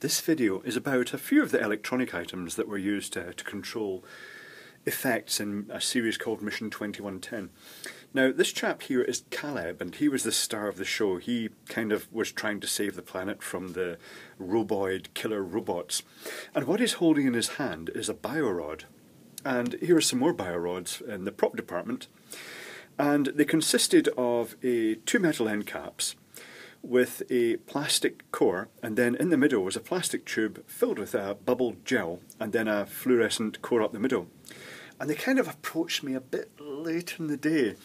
This video is about a few of the electronic items that were used to, to control effects in a series called Mission 2110. Now, this chap here is Caleb, and he was the star of the show. He kind of was trying to save the planet from the roboid killer robots. And what he's holding in his hand is a biorod. And here are some more biorods in the prop department. And they consisted of a two metal end caps with a plastic core, and then in the middle was a plastic tube filled with a bubbled gel, and then a fluorescent core up the middle. And they kind of approached me a bit late in the day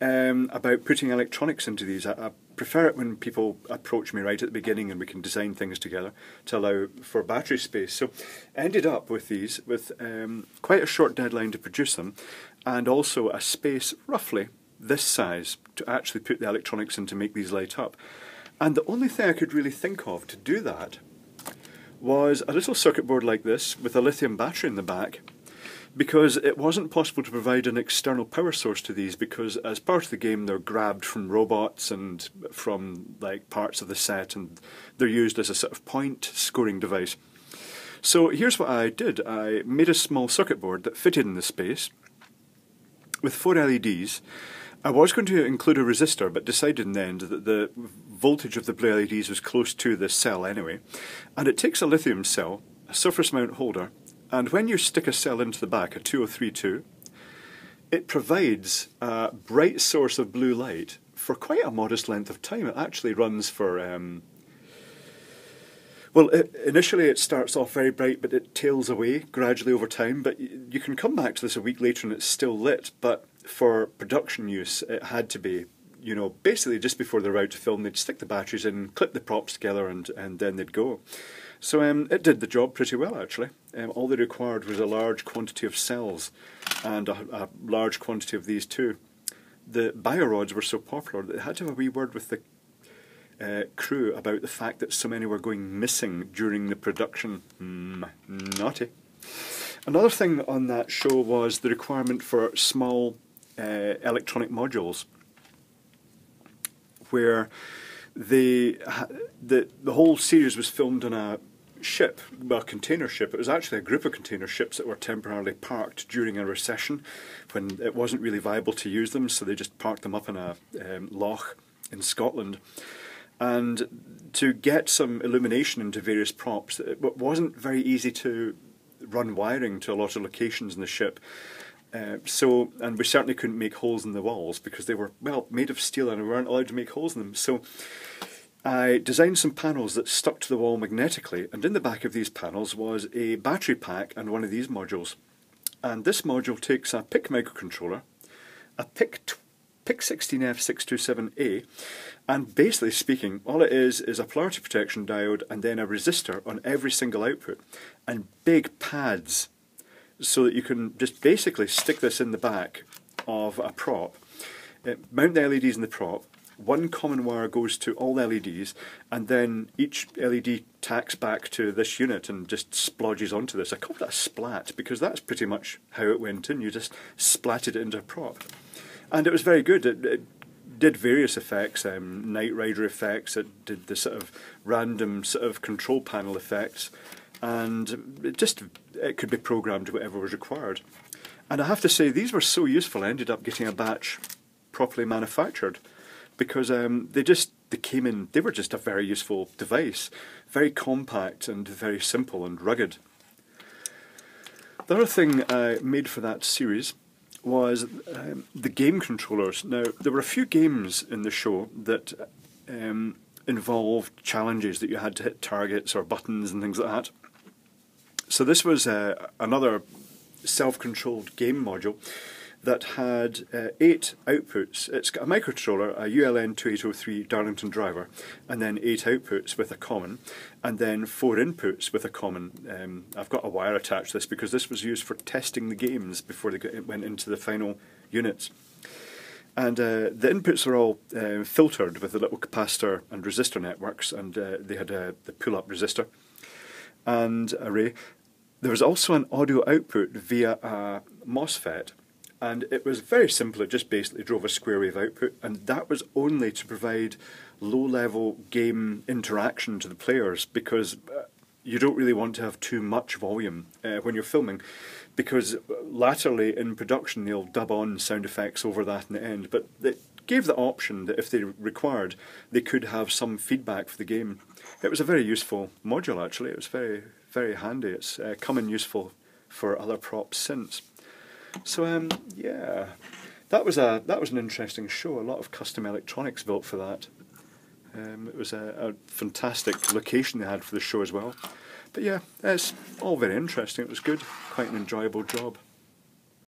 um, about putting electronics into these. I, I, prefer it when people approach me right at the beginning and we can design things together to allow for battery space. So ended up with these with um, quite a short deadline to produce them and also a space roughly this size to actually put the electronics in to make these light up. And the only thing I could really think of to do that was a little circuit board like this with a lithium battery in the back because it wasn't possible to provide an external power source to these because as part of the game they're grabbed from robots and from like parts of the set and they're used as a sort of point scoring device. So here's what I did. I made a small circuit board that fitted in the space with four LEDs I was going to include a resistor, but decided in the end that the voltage of the blue LEDs was close to the cell anyway. And it takes a lithium cell, a surface mount holder, and when you stick a cell into the back, a 2032, it provides a bright source of blue light for quite a modest length of time. It actually runs for um, well, it, initially it starts off very bright, but it tails away gradually over time. But you can come back to this a week later and it's still lit. But for production use, it had to be, you know, basically just before they're out to film, they'd stick the batteries in, clip the props together, and, and then they'd go. So um, it did the job pretty well, actually. Um, all they required was a large quantity of cells and a, a large quantity of these too. The biorods were so popular that they had to have a wee word with the uh, crew about the fact that so many were going missing during the production. Mm, naughty. Another thing on that show was the requirement for small uh, electronic modules where the, the, the whole series was filmed on a ship, well, a container ship. It was actually a group of container ships that were temporarily parked during a recession when it wasn't really viable to use them, so they just parked them up in a um, loch in Scotland. And to get some illumination into various props, it wasn't very easy to run wiring to a lot of locations in the ship. Uh, so, and we certainly couldn't make holes in the walls because they were, well, made of steel and we weren't allowed to make holes in them. So I designed some panels that stuck to the wall magnetically, and in the back of these panels was a battery pack and one of these modules. And this module takes a PIC microcontroller, a PIC PIC16F627A, and basically speaking, all it is is a polarity protection diode and then a resistor on every single output, and big pads so that you can just basically stick this in the back of a prop, uh, mount the LEDs in the prop, one common wire goes to all LEDs, and then each LED tacks back to this unit and just splodges onto this. I call that a splat because that's pretty much how it went in. You just splatted it into a prop. And it was very good. It, it did various effects, um, Knight Rider effects, it did the sort of random sort of control panel effects, and it just it could be programmed whatever was required. And I have to say, these were so useful. I ended up getting a batch properly manufactured because um, they just they came in. They were just a very useful device, very compact and very simple and rugged. The other thing I made for that series was um, the game controllers. Now there were a few games in the show that um, involved challenges that you had to hit targets or buttons and things like that. So this was uh, another self-controlled game module that had uh, eight outputs. It's got a microcontroller, a ULN 2803 Darlington driver, and then eight outputs with a common, and then four inputs with a common. Um, I've got a wire attached to this because this was used for testing the games before they went into the final units. And uh, the inputs are all uh, filtered with the little capacitor and resistor networks, and uh, they had uh, the pull-up resistor and array. There was also an audio output via a MOSFET, and it was very simple. It just basically drove a square wave output, and that was only to provide low level game interaction to the players because. Uh, you don't really want to have too much volume uh, when you're filming, because latterly in production they'll dub on sound effects over that in the end. But it gave the option that if they required, they could have some feedback for the game. It was a very useful module actually. It was very very handy. It's uh, come in useful for other props since. So um, yeah, that was a that was an interesting show. A lot of custom electronics built for that. Um, it was a, a, fantastic location they had for the show as well. But yeah, it's all very interesting. It was good, quite an enjoyable job.